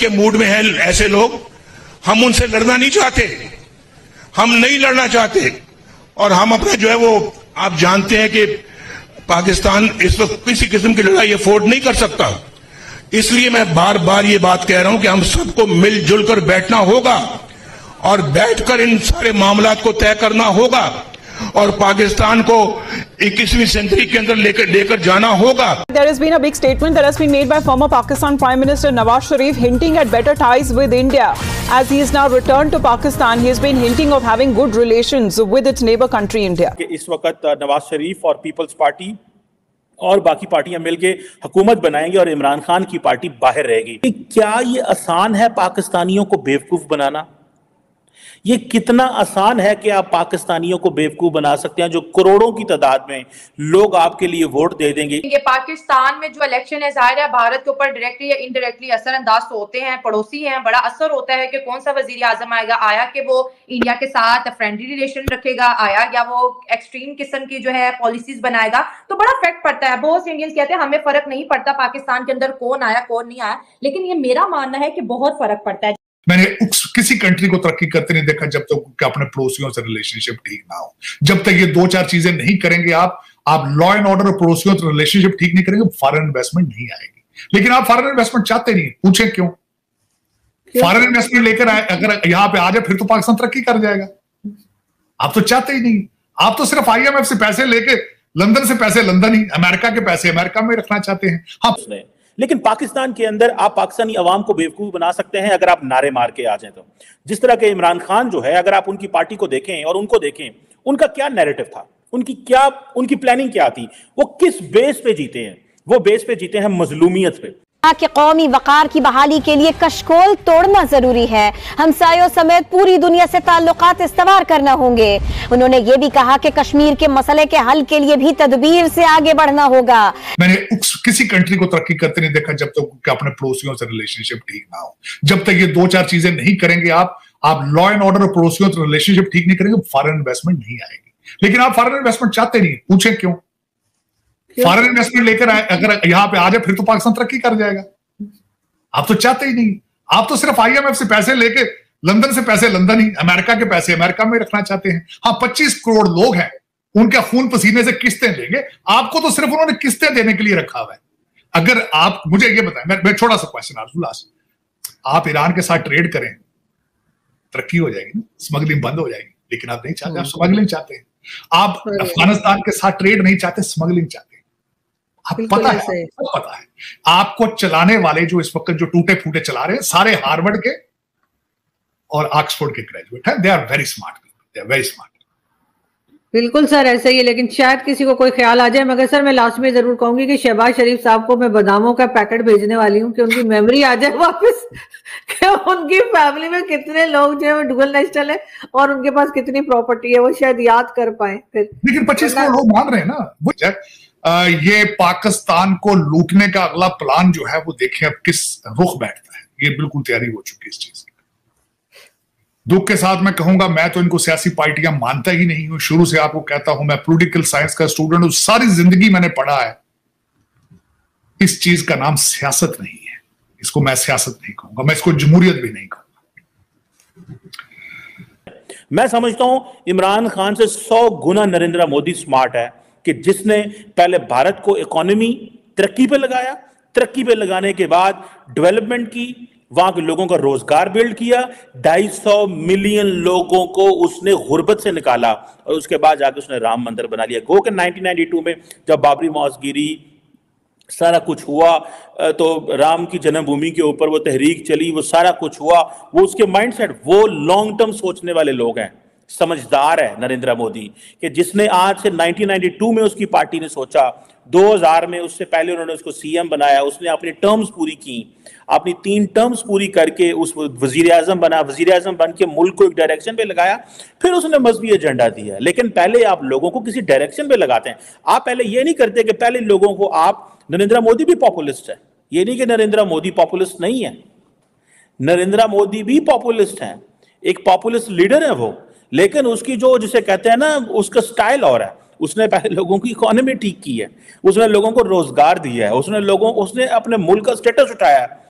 के मूड में है ऐसे लोग, हम उनसे लड़ना नहीं चाहते। हम नहीं लड़ना चाहते। और हम अपना जो है वो, आप जानते हैं कि पाकिस्तान इस वक्त किसी किस्म की लड़ाई अफोर्ड नहीं कर सकता। इसलिए मैं बार बार ये बात कह रहा हूँ कि हम सबको मिलजुल कर बैठना होगा। और बैठकर इन सारे मामला को तय करना होगा। और पाकिस्तान को 21वीं सेंचुरी के अंदर लेकर लेकर जाना होगा। There is been big statement that has been made by former Pakistan prime minister Nawaz Sharif hinting at better ties with India as is now return to Pakistan he is been hinting of having good relation with its neighbour country India इस वक्त नवाज़ शरीफ और peoples party और बाकी पार्टियाँ मिलके हुकूमत बनाएँगे और इमरान खान की पार्टी बाहर रहेगी। क्या ये आसान है पाकिस्तानियों को बेवकूफ़ बनाना? ये कितना आसान है कि आप पाकिस्तानियों को बेवकूफ़ बना सकते हैं जो करोड़ों की तादाद में लोग आपके लिए वोट दे देंगे। ये पाकिस्तान में जो इलेक्शन है, ज़ाहिर है भारत के ऊपर डायरेक्टली या इनडायरेक्टली असरअंदाज तो होते हैं, पड़ोसी हैं, बड़ा असर होता है कि कौन सा वज़ीर आज़म आएगा, आया कि वो इंडिया के साथ फ्रेंडली रिलेशन रखेगा, आया या वो एक्सट्रीम किस्म की जो है पॉलिसीज़ बनाएगा तो बड़ा इफ़ेक्ट पड़ता है। बहुत से इंडियंस कहते हैं, हमें फ़र्क नहीं पड़ता पाकिस्तान के अंदर कौन आया, कौन नहीं आया। लेकिन ये मेरा मानना है कि बहुत फ़र्क पड़ता है। मैंने किसी कंट्री को तरक्की करते नहीं देखा जब तक तो अपने पड़ोसियों से रिलेशनशिप ठीक ना हो। जब तक ये दो चार चीज़ें नहीं करेंगे आप आप लॉ एंड ऑर्डर और पड़ोसियों से रिलेशनशिप ठीक नहीं करेंगे फॉरेन इन्वेस्टमेंट नहीं आएगी। लेकिन आप फॉरेन इन्वेस्टमेंट चाहते नहीं पूछे क्यों? फॉरन इन्वेस्टमेंट लेकर आए अगर यहाँ पे आ जाए फिर तो पाकिस्तान तरक्की कर जाएगा। आप तो चाहते ही नहीं आप तो सिर्फ़ आईएमएफ से पैसे लेके लंदन से पैसे लंदन ही अमेरिका के पैसे अमेरिका में रखना चाहते हैं। हाँ। लेकिन पाकिस्तान के अंदर आप पाकिस्तानी अवाम को बेवकूफ़ बना सकते हैं अगर आप नारे मार के आ जाए तो। जिस तरह के इमरान खान जो है, अगर आप उनकी पार्टी को देखें और उनको देखें, उनका क्या नैरेटिव था? उनकी क्या, उनकी प्लानिंग क्या थी? वो किस बेस पे जीते हैं? वो बेस पे जीते हैं मजलूमियत पे। के कौमी वकार की बहाली के लिए कशकोल तोड़ना ज़रूरी है। हमसायों समेत पूरी दुनिया से ताल्लुकात इस्तवार करना होंगे। उन्होंने ये भी कहा कि कश्मीर के मसले के हल के लिए भी तदबीर से आगे बढ़ना होगा। मैंने किसी कंट्री को तरक्की करते नहीं देखा जब तक तो अपने पड़ोसियों से रिलेशनशिप ठीक ना हो। जब तक ये दो चार चीज़ें नहीं करेंगे आप आप लॉ एंड ऑर्डर और पड़ोसियों से रिलेशनशिप ठीक नहीं करेंगे फॉरन इन्वेस्टमेंट नहीं आएगी। लेकिन आप फॉरन इन्वेस्टमेंट चाहते नहीं पूछे क्यों? फॉरेन इन्वेस्टमेंट लेकर आए अगर यहाँ पे आ जाए फिर तो पाकिस्तान तरक्की कर जाएगा। आप तो चाहते ही नहीं। आप तो सिर्फ़ आईएमएफ से पैसे लेके लंदन से पैसे लंदन ही अमेरिका के पैसे अमेरिका में रखना चाहते हैं। हाँ पच्चीस करोड़ लोग हैं। उनके खून पसीने से किस्तें देंगे। आपको तो सिर्फ़ उन्होंने किस्तें देने के लिए रखा हुआ है। अगर आप मुझे ये बताएँ मैं, मैं छोटा सा क्वेश्चन लास्ट। आप ईरान के साथ ट्रेड करें तरक्की हो जाएगी ना स्मगलिंग बंद हो जाएगी। लेकिन आप नहीं चाहते आप स्मगलिंग हम्म। चाहते हैं। आप अफ़गानिस्तान के साथ ट्रेड नहीं चाहते स्मगलिंग चाहते आप पता है सब पता है। आपको चलाने वाले जो इस वक्त जो टूटे फूटे चला रहे हैं सारे हार्वर्ड के और ऑक्सफोर्ड के ग्रेजुएट हैं। They are very smart they are very smart बिल्कुल सर ऐसे ही है लेकिन शायद किसी को कोई ख्याल आ जाए। मगर सर मैं लास्ट में ज़रूर कहूँगी कि शहबाज शरीफ साहब को मैं बादामों का पैकेट भेजने वाली हूँ कि उनकी मेमोरी आ जाए वापस कि उनकी फैमिली में कितने लोग जो है वो डुगल नेशनल है और उनके पास कितनी प्रॉपर्टी है वो शायद याद कर पाए फिर। लेकिन पच्चीस लोग मान रहे हैं ना। वो ये पाकिस्तान को लूटने का अगला प्लान जो है, वो देखें अब किस रुख बैठता है। ये बिल्कुल तैयारी हो चुकी है इस चीज़ की। दुख के साथ मैं कहूँगा, मैं तो इनको सियासी पार्टियाँ मानता ही नहीं हूँ। शुरू से आपको कहता हूँ, मैं पोलिटिकल साइंस का स्टूडेंट हूँ। सारी ज़िंदगी मैंने पढ़ा है। इस चीज़ का नाम सियासत नहीं है। इसको मैं सियासत नहीं कहूँगा, मैं इसको जमहूरियत भी नहीं कहूँगा। मैं समझता हूँ, इमरान खान से सौ गुना नरेंद्र मोदी स्मार्ट है। कि जिसने पहले भारत को इकोनॉमी तरक्की पे लगाया, तरक्की पे लगाने के बाद डेवलपमेंट की, वहाँ के लोगों का रोज़गार बिल्ड किया, ढाई सौ मिलियन लोगों को उसने गुर्बत से निकाला और उसके बाद जाके उसने राम मंदिर बना लिया। गो के 1992 में जब बाबरी मौसगिरी सारा कुछ हुआ तो राम की जन्मभूमि के ऊपर वो तहरीक चली, वो सारा कुछ हुआ, वो उसके माइंडसेट वो लॉन्ग टर्म सोचने वाले लोग हैं। समझदार है नरेंद्र मोदी, कि जिसने आज से 1992 में उसकी पार्टी ने सोचा 2000 में उससे पहले उन्होंने उसको सीएम बनाया, उसने अपनी टर्म्स पूरी की, अपनी तीन टर्म्स पूरी करके उस वज़ीर आज़म बना, वज़ीर आज़म बन के मुल्क को एक डायरेक्शन पे लगाया, फिर उसने मजहबी एजेंडा दिया लेकिन पहले आप लोगों को किसी डायरेक्शन पे लगाते हैं। आप पहले ये नहीं करते कि पहले लोगों को आप नरेंद्र मोदी भी पॉपुलिस्ट है। ये नहीं कि नरेंद्र मोदी पॉपुलिस्ट नहीं है। नरेंद्र मोदी भी पॉपुलिस्ट है। एक पॉपुलिस्ट लीडर है वो। लेकिन उसकी जो जिसे कहते हैं ना, उसका स्टाइल और है। उसने पहले लोगों की इकोनॉमी ठीक की है। उसने लोगों को रोज़गार दिया है। उसने लोगों, उसने अपने मुल्क का स्टेटस उठाया है।